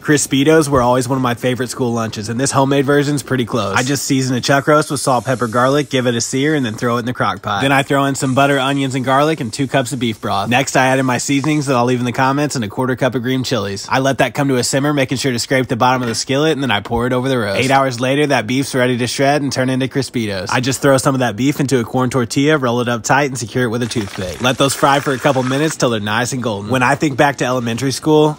Crispitos were always one of my favorite school lunches, and this homemade version's pretty close. I just season a chuck roast with salt, pepper, garlic, give it a sear, and then throw it in the crock pot. Then I throw in some butter, onions, and garlic, and two cups of beef broth. Next, I add in my seasonings that I'll leave in the comments and a quarter cup of green chilies. I let that come to a simmer, making sure to scrape the bottom of the skillet, and then I pour it over the roast. Eight hours later, that beef's ready to shred and turn into Crispitos. I just throw some of that beef into a corn tortilla, roll it up tight, and secure it with a toothpick. Let those fry for a couple minutes till they're nice and golden. When I think back to elementary school,